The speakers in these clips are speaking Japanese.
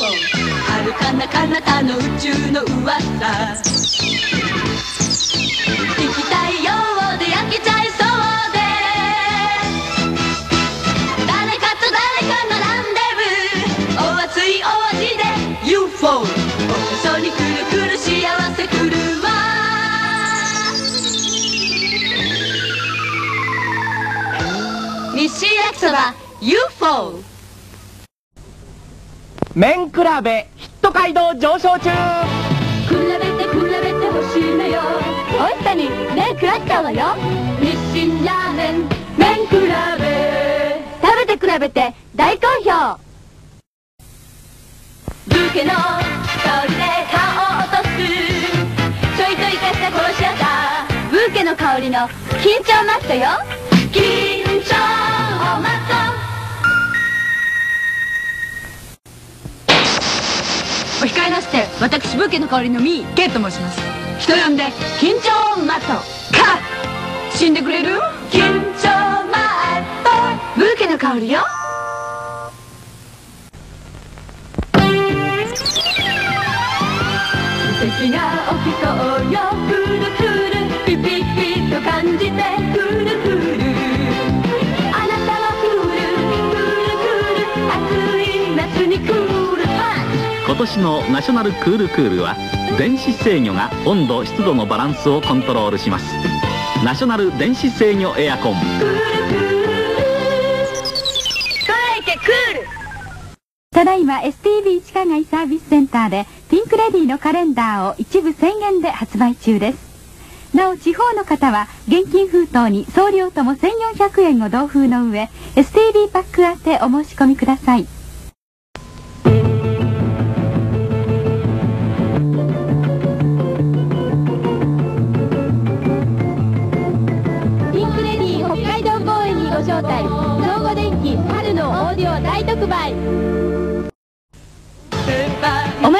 UFO 遥かな彼方の宇宙の噂。行きたいようで焼けちゃいそうで。誰かと誰かのランデブー。お熱いお味で UFO おそにくるくる幸せ来るわ。日清焼きそば UFO 麺比べヒット街道上昇中。比べて比べてほしいのよ。おいたに麺食らったわよ。日清ラーメン麺比べ。食べて比べて大好評。ブーケの香りで顔を落とす。ちょいと生かした殺し屋だブーケの香りの緊張マットよ。私ブーケの香りのミーケイと申します。人呼んで緊張マット。か死んでくれる？緊張マット。ブーケの香りよ。奇跡が起きそうよ。年のナショナルクールクールは電子制御が温度湿度のバランスをコントロールします。ナショナル電子制御エアコン。クールクール。ストライケクールただいま STB 地下街サービスセンターでピンクレディーのカレンダーを一部1000円で発売中です。なお地方の方は現金封筒に送料とも1400円を同封の上 STB パック宛てお申し込みください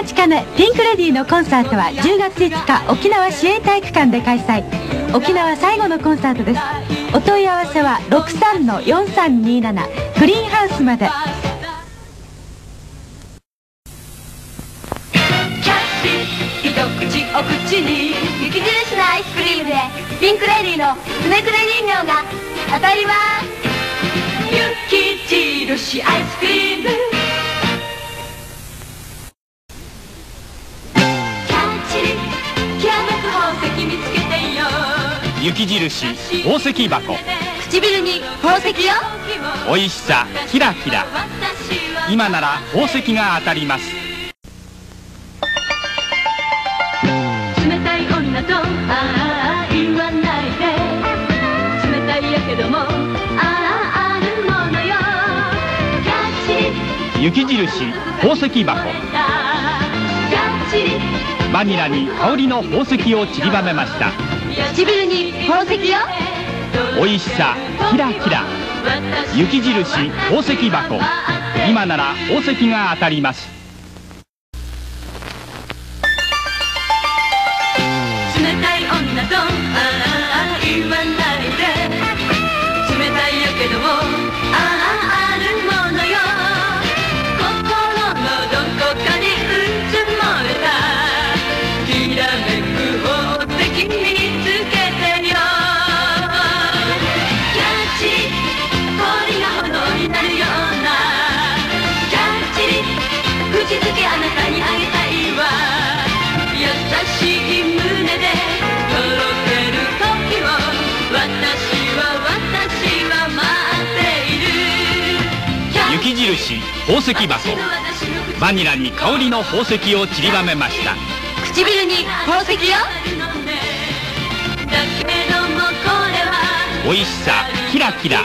待ちかねピンクレディーのコンサートは10月5日沖縄市営体育館で開催。沖縄最後のコンサートです。お問い合わせは63-4327クリーンハウスまで。キャッチ一口お口に雪印のアイスクリームでピンクレディーのくねくね人形が当たります。雪印アイスクリーム雪印宝石箱。唇に宝石よ。美味しさキラキラ。今なら宝石が当たります。冷たい女とああ言わないで。冷たいやけどもあああるものよ。雪印宝石箱。バニラに香りの宝石を散りばめました唇に宝石よ。美味しさキラキラ。雪印宝石箱。今なら宝石が当たりますチ雪印宝石箱。バニラに香りの宝石を散りばめました。唇に宝石よ。美味しさキラキラ。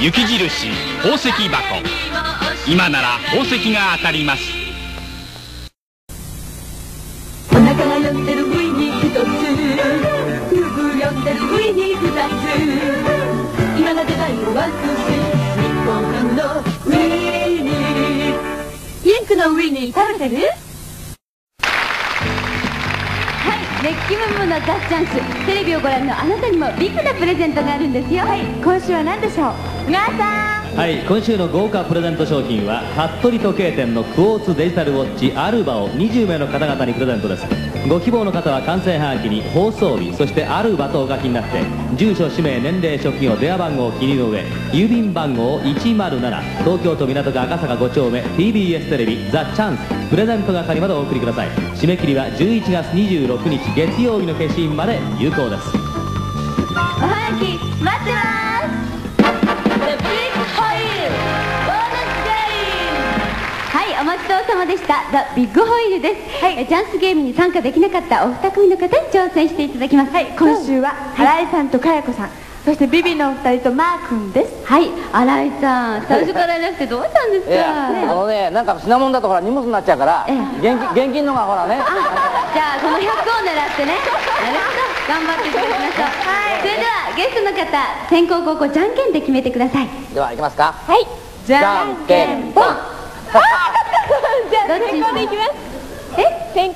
雪印宝石箱。今なら宝石が当たります。お腹が寄ってる部位に一つふぐ寄ってる部位に二つ今が出ないワンツースリー日本のウィニーの上に食べてる？はい、熱気ムンムンのザ・チャンス。テレビをご覧のあなたにもビッグなプレゼントがあるんですよ。はい、今週は何でしょう？皆さん。はい今週の豪華プレゼント商品は服部時計店のクォーツデジタルウォッチアルバを20名の方々にプレゼントです。ご希望の方は完成はがきに放送日そしてアルバとお書きになって住所氏名年齢職業電話番号を記入の上郵便番号107東京都港区赤坂5丁目 TBS テレビ「ザ・チャンスプレゼント係までお送りください。締め切りは11月26日月曜日の消印まで有効です。おはがき待ってます。お待ちどうさまでした。ザ・ビッグホイールです、はい、チャンスゲームに参加できなかったお二組の方に挑戦していただきます。はい今週は新井さんと佳代子さん。そしてビビのお二人とマー君です。はい。新井さん。最初からいなくてどうしたんですか、いや、あのね、なんか品物だとほら荷物になっちゃうから、ええ。現金現金のがほらね、じゃあこの100を狙ってね。なるほど頑張っていただきましょう、それではゲストの方先攻後攻じゃんけんで決めてください。では行きますか。はい。じゃんけんぽん。どっちにします。え？